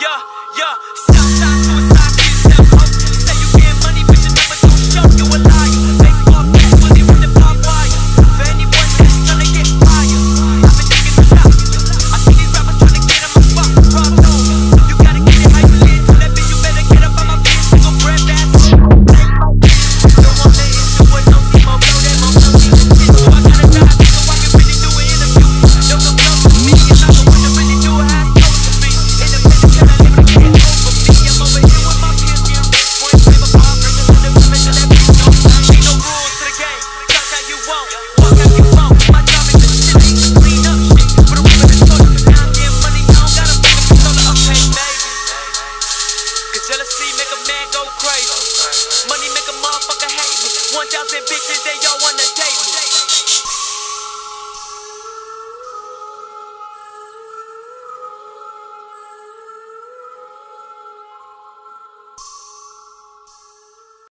yeah, yeah.